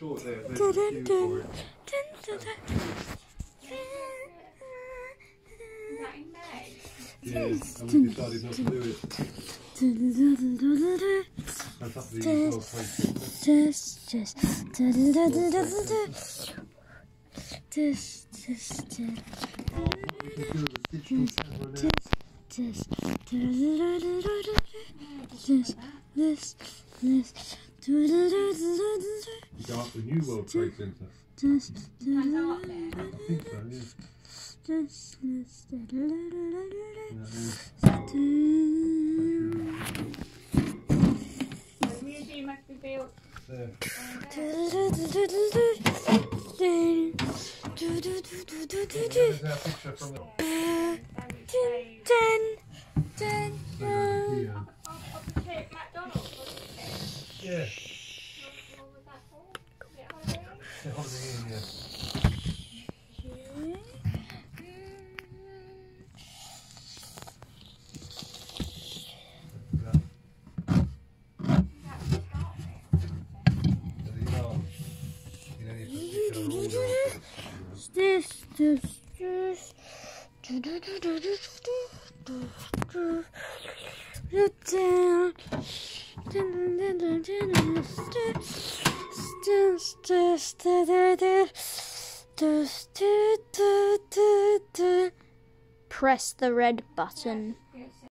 short there. There's a cue for it. Yes, and we decided not to do it. That's up to the World Trade Center. Just, just. Just, just, just, We could do a digital camera now. just, da da. Just, this, this, the new World Trade Center. Just, so, yeah. Just, order. This, this, this. Do, do, do, do, do, do, do, do. Down. Press the red button.